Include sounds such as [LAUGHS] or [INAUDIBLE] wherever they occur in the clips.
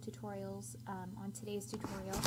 Tutorials. Um, on today's tutorial,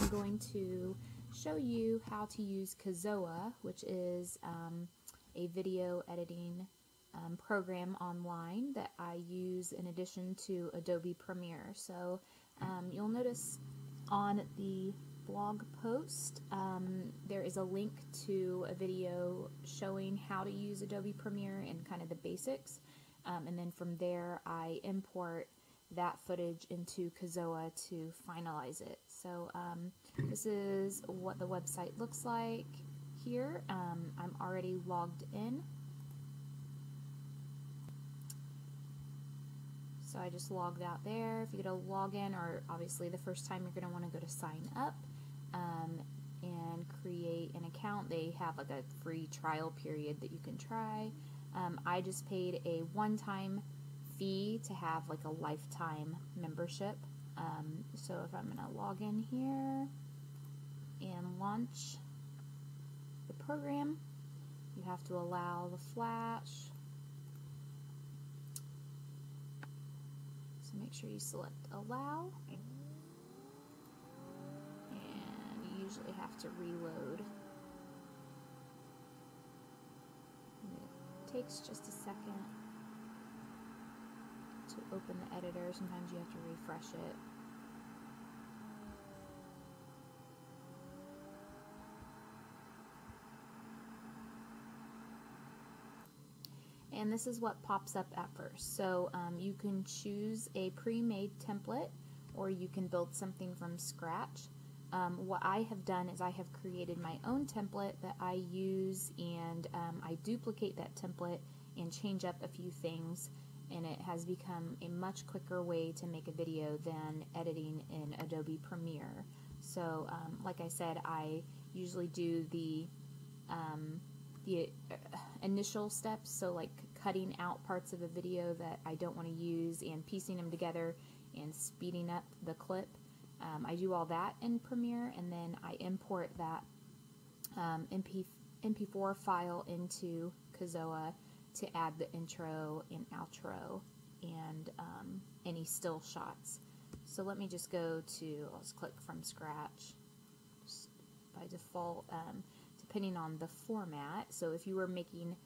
I'm going to show you how to use Kizoa, which is um, a video editing um, program online that I use in addition to Adobe Premiere. So um, you'll notice on the blog post um, there is a link to a video showing how to use Adobe Premiere and kind of the basics. Um, and then from there I import that footage into Kizoa to finalize it. So um, this is what the website looks like here. Um, I'm already logged in. So I just logged out there. If you go to login, or obviously the first time you're going to want to go to sign up um, and create an account. They have like a free trial period that you can try. Um, I just paid a one-time fee to have like a lifetime membership. Um, so if I'm going to log in here and launch the program, you have to allow the flash. So make sure you select allow. And you usually have to reload. It takes just a second to open the editor. Sometimes you have to refresh it. And this is what pops up at first. So um, you can choose a pre-made template or you can build something from scratch. Um, what I have done is I have created my own template that I use and um, I duplicate that template and change up a few things and it has become a much quicker way to make a video than editing in Adobe Premiere. So um, like I said, I usually do the um, the uh, initial steps, so like cutting out parts of a video that I don't want to use and piecing them together and speeding up the clip. Um, I do all that in Premiere and then I import that um, MP, MP4 file into Kizoa to add the intro and outro and um, any still shots. So let me just go to, let's click from scratch. Just by default, um, depending on the format. So if you were making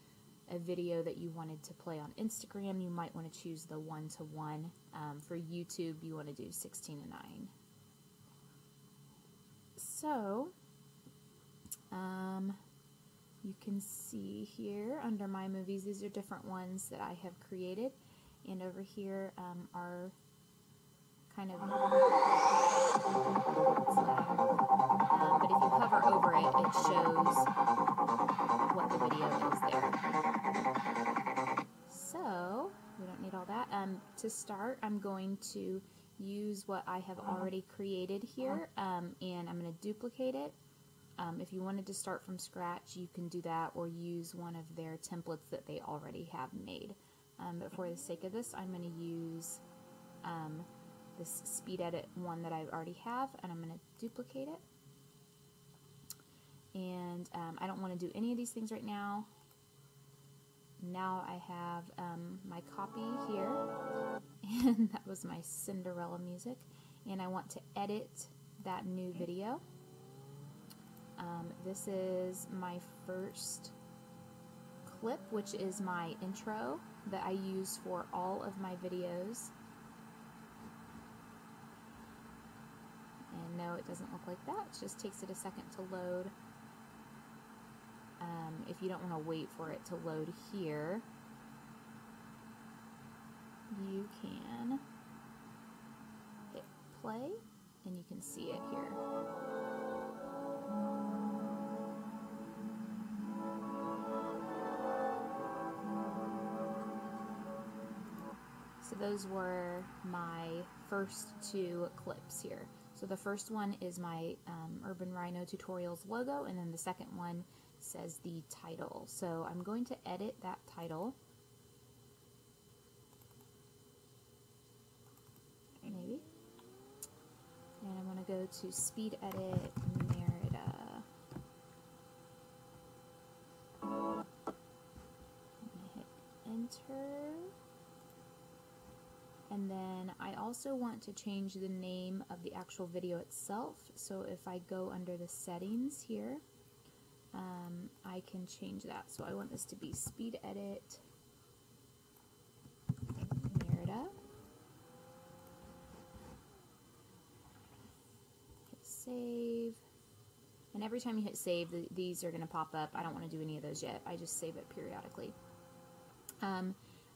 a video that you wanted to play on Instagram, you might want to choose the one-to-one. -one. Um, for YouTube, you want to do 16 to 9. So, um, you can see here under my movies, these are different ones that I have created. And over here um, are kind of, um, but if you hover over it, it shows what the video is there. So, we don't need all that. Um, to start, I'm going to use what I have already created here, um, and I'm going to duplicate it. Um, if you wanted to start from scratch, you can do that or use one of their templates that they already have made. Um, but for the sake of this, I'm going to use um, this speed edit one that I already have, and I'm going to duplicate it. And um, I don't want to do any of these things right now. Now I have um, my copy here, [LAUGHS] and that was my Cinderella music, and I want to edit that new video. Um, this is my first clip, which is my intro that I use for all of my videos. And no, it doesn't look like that. It just takes it a second to load. Um, if you don't want to wait for it to load here, you can hit play and you can see it here. So those were my first two clips here. So the first one is my um, Urban Rhino Tutorials logo, and then the second one says the title. So I'm going to edit that title. Maybe. And I'm going to go to Speed Edit Merida. I'm going to hit Enter. And then I also want to change the name of the actual video itself. So if I go under the settings here, um, I can change that. So I want this to be Speed Edit Merida. Hit save. And every time you hit save, the, these are going to pop up. I don't want to do any of those yet. I just save it periodically. Um,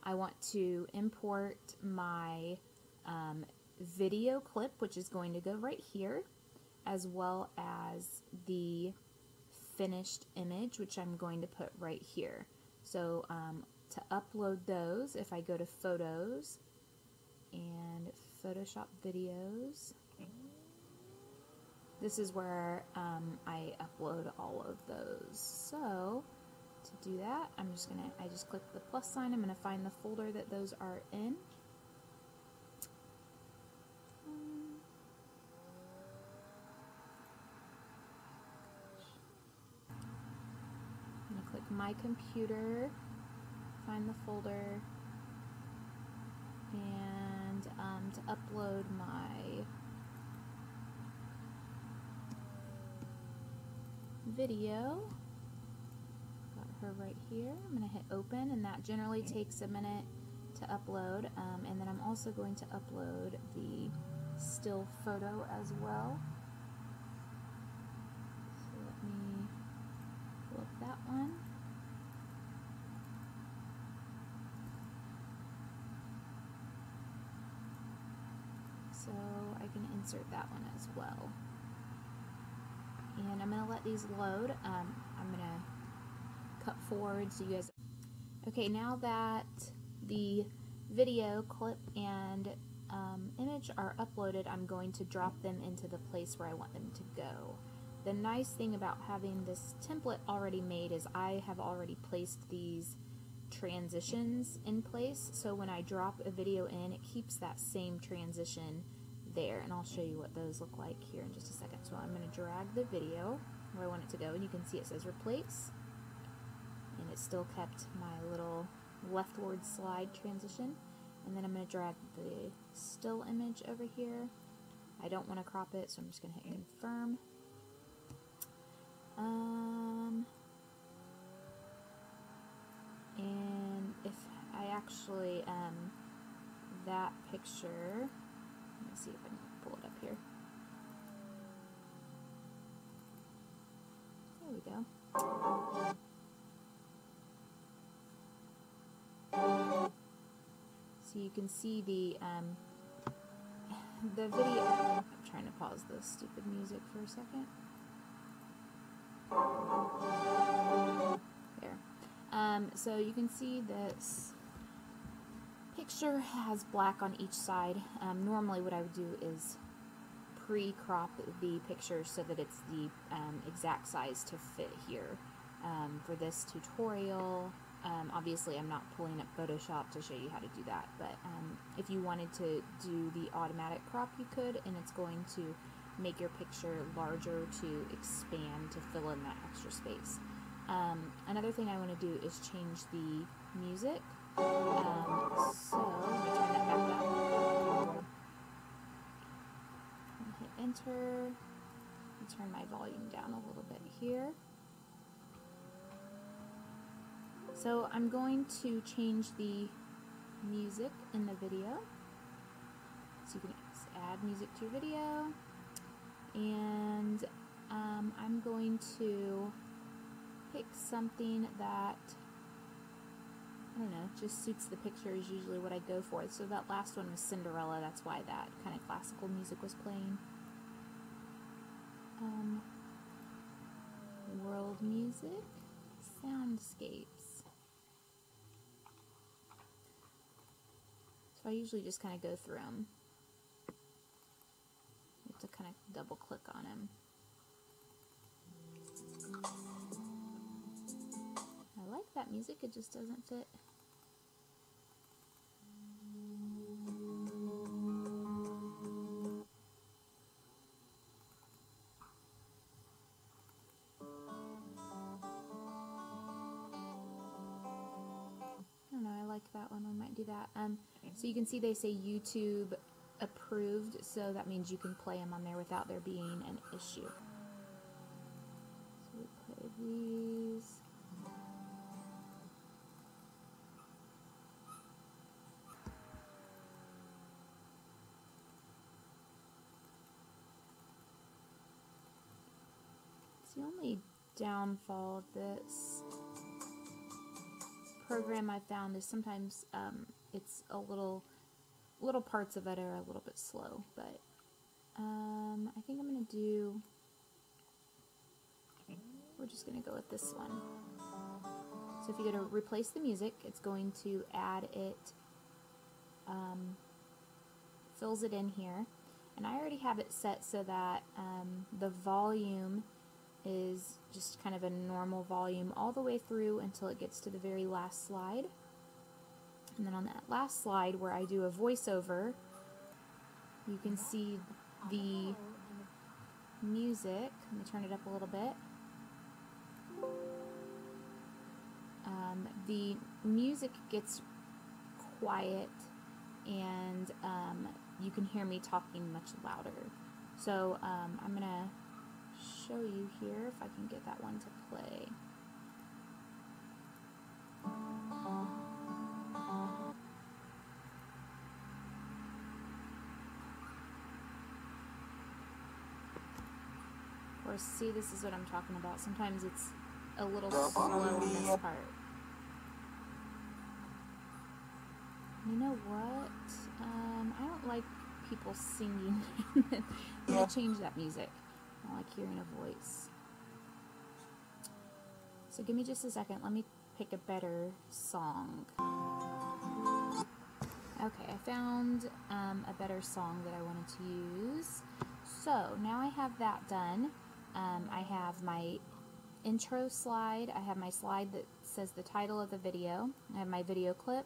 I want to import my um, video clip, which is going to go right here, as well as the finished image, which I'm going to put right here. So um, to upload those, if I go to Photos and Photoshop Videos, this is where um, I upload all of those. So do that, I'm just gonna, I just click the plus sign, I'm gonna find the folder that those are in. I'm gonna click my computer, find the folder, and um, to upload my video. Right here. I'm going to hit open and that generally takes a minute to upload. Um, and then I'm also going to upload the still photo as well. So let me pull up that one. So I can insert that one as well and I'm going to let these load. Um, cut forward so you guys... Okay, now that the video clip and um, image are uploaded, I'm going to drop them into the place where I want them to go. The nice thing about having this template already made is I have already placed these transitions in place, so when I drop a video in, it keeps that same transition there and I'll show you what those look like here in just a second. So I'm going to drag the video where I want it to go and you can see it says replace it still kept my little leftward slide transition and then I'm going to drag the still image over here. I don't want to crop it so I'm just going to hit confirm. Um, and if I actually, um, that picture let me see if I can pull it up here. There we go. You can see the um, the video. I'm trying to pause the stupid music for a second. There. Um, so you can see this picture has black on each side. Um, normally what I would do is pre-crop the picture so that it's the um, exact size to fit here. Um, for this tutorial, um, obviously I'm not pulling up Photoshop to show you how to do that, but um, if you wanted to do the automatic crop you could, and it's going to make your picture larger to expand to fill in that extra space. Um, another thing I want to do is change the music um, so, I'm going to turn that back. Hit enter. Turn my volume down a little bit here. So I'm going to change the music in the video. So you can add music to your video. And um, I'm going to pick something that I don't know, just suits the picture is usually what I go for. So that last one was Cinderella, that's why that kind of classical music was playing. Um, world music, soundscapes. So I usually just kind of go through them. You have to kind of double click on them. I like that music, it just doesn't fit. Do that. Um, so you can see they say YouTube approved, so that means you can play them on there without there being an issue. So we play these. It's the only downfall of this program I found is sometimes um, it's a little little parts of it are a little bit slow, but um, I think I'm going to do, we're just going to go with this one. So if you go to replace the music, it's going to add it, um, fills it in here. And I already have it set so that um, the volume is just kind of a normal volume all the way through until it gets to the very last slide. And then on that last slide where I do a voiceover, you can see the music. Let me turn it up a little bit. Um, the music gets quiet and um, you can hear me talking much louder. So um, I'm going to show you here if I can get that one to play. Or see, this is what I'm talking about. Sometimes it's a little slow in this part. You know what? Um, I don't like people singing. [LAUGHS] To change that music. I like hearing a voice. So give me just a second. Let me pick a better song. Okay, I found um, a better song that I wanted to use. So now I have that done. Um, I have my intro slide. I have my slide that says the title of the video. I have my video clip.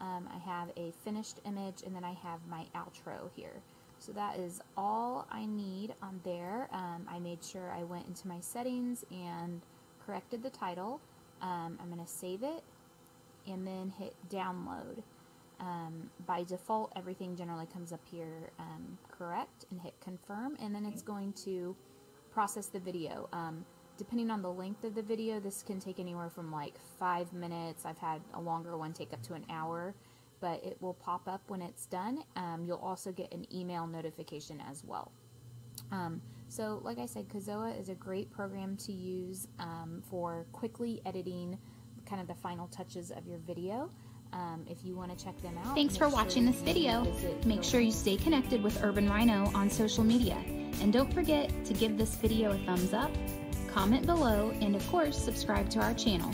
Um, I have a finished image, and then I have my outro here. So that is all I need on there. Um, I made sure I went into my settings and corrected the title. Um, I'm going to save it and then hit download. Um, by default, everything generally comes up here um, correct and hit confirm, and then it's going to process the video. Um, depending on the length of the video, this can take anywhere from like five minutes. I've had a longer one take up to an hour but it will pop up when it's done. Um, you'll also get an email notification as well. Um, so, like I said, Kizoa is a great program to use um, for quickly editing kind of the final touches of your video. Um, if you want to check them out. Thanks for sure watching this video. Make sure you stay connected with Urban Rhino on social media. And don't forget to give this video a thumbs up, comment below, and of course, subscribe to our channel.